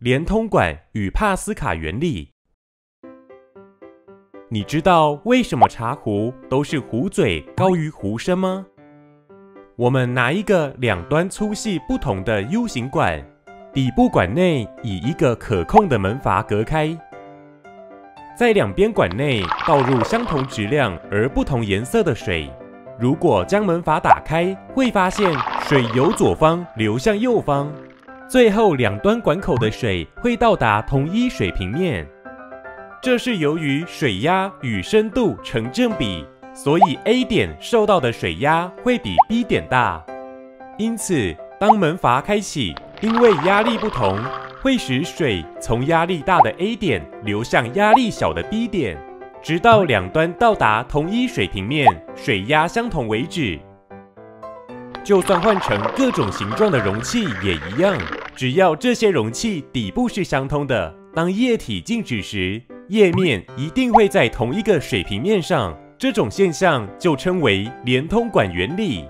连通管与帕斯卡原理。你知道为什么茶壶都是壶嘴高于壶身吗？我们拿一个两端粗细不同的 U 型管，底部管内以一个可控的门阀隔开，在两边管内倒入相同质量而不同颜色的水。如果将门阀打开，会发现水由左方流向右方，最后两端管口的水会到达同一水平面。这是由于水压与深度成正比，所以 A 点受到的水压会比 B 点大。因此，当门阀开启，因为压力不同，会使水从压力大的 A 点流向压力小的 B 点，直到两端到达同一水平面、水压相同为止。就算换成各种形状的容器也一样，只要这些容器底部是相通的，当液体静止时。液面一定会在同一个水平面上，这种现象就称为连通管原理。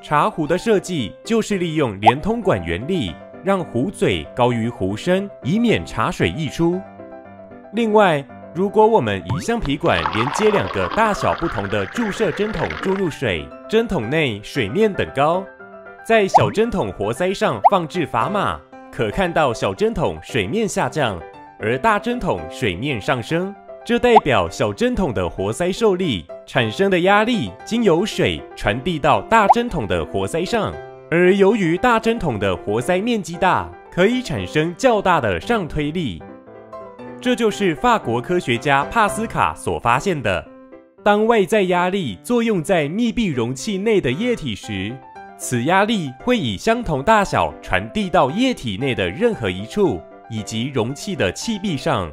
茶壶的设计就是利用连通管原理，让壶嘴高于壶身，以免茶水溢出。另外，如果我们以橡皮管连接两个大小不同的注射针筒注入水，针筒内水面等高，在小针筒活塞上放置砝码，可看到小针筒水面下降。而大针筒水面上升，这代表小针筒的活塞受力产生的压力经由水传递到大针筒的活塞上，而由于大针筒的活塞面积大，可以产生较大的上推力。这就是法国科学家帕斯卡所发现的：当外在压力作用在密闭容器内的液体时，此压力会以相同大小传递到液体内的任何一处。以及容器的气壁上。